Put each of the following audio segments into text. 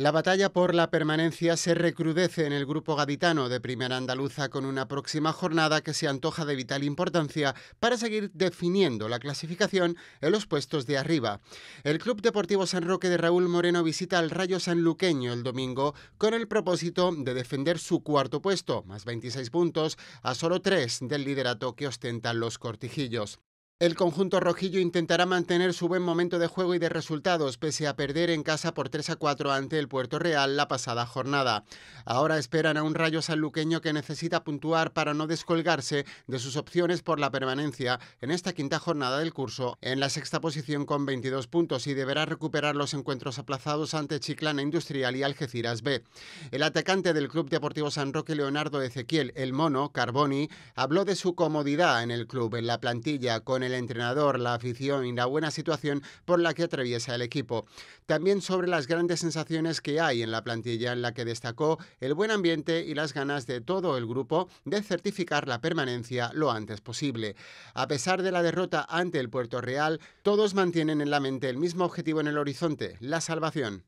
La batalla por la permanencia se recrudece en el grupo gaditano de Primera Andaluza con una próxima jornada que se antoja de vital importancia para seguir definiendo la clasificación en los puestos de arriba. El Club Deportivo San Roque de Raúl Moreno visita al Rayo Sanluqueño el domingo con el propósito de defender su cuarto puesto, más 26 puntos, a solo 3 del liderato que ostentan los cortijillos. El conjunto rojillo intentará mantener su buen momento de juego y de resultados, pese a perder en casa por 3 a 4 ante el Puerto Real la pasada jornada. Ahora esperan a un rayo sanluqueño que necesita puntuar para no descolgarse de sus opciones por la permanencia en esta quinta jornada del curso, en la sexta posición con 22 puntos y deberá recuperar los encuentros aplazados ante Chiclana Industrial y Algeciras B. El atacante del Club Deportivo San Roque, Leonardo Ezequiel, el mono, Carboni, habló de su comodidad en el club, en la plantilla, con el el entrenador, la afición y la buena situación por la que atraviesa el equipo. También sobre las grandes sensaciones que hay en la plantilla en la que destacó el buen ambiente y las ganas de todo el grupo de certificar la permanencia lo antes posible. A pesar de la derrota ante el Puerto Real, todos mantienen en la mente el mismo objetivo en el horizonte, la salvación.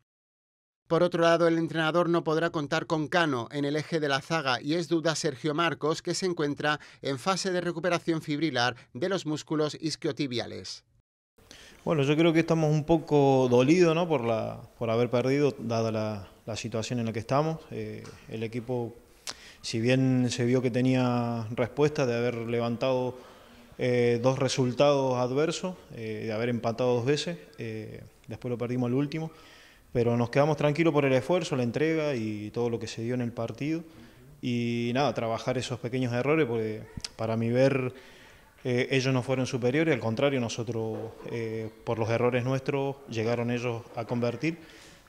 Por otro lado, el entrenador no podrá contar con Cano en el eje de la zaga y es duda Sergio Marcos, que se encuentra en fase de recuperación fibrilar de los músculos isquiotibiales. Bueno, yo creo que estamos un poco dolidos por, la, por haber perdido, dada la, situación en la que estamos. Eh, el equipo, si bien se vio que tenía respuesta de haber levantado eh, dos resultados adversos, eh, de haber empatado dos veces, después lo perdimos el último pero nos quedamos tranquilos por el esfuerzo, la entrega y todo lo que se dio en el partido. Y nada, trabajar esos pequeños errores, porque para mi ver eh, ellos no fueron superiores, al contrario, nosotros eh, por los errores nuestros llegaron ellos a convertir.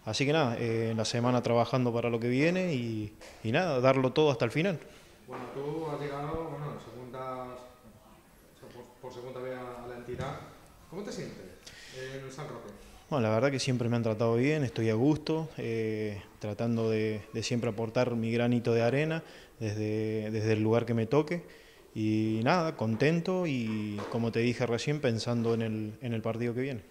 Así que nada, eh, en la semana trabajando para lo que viene y, nada, darlo todo hasta el final. Bueno, tú has llegado bueno, por, segunda vez a la entidad. ¿Cómo te sientes en el San Roque? Bueno, la verdad que siempre me han tratado bien, estoy a gusto, eh, tratando de, siempre aportar mi granito de arena desde, desde el lugar que me toque. Y nada, contento y como te dije recién, pensando en el, en el partido que viene.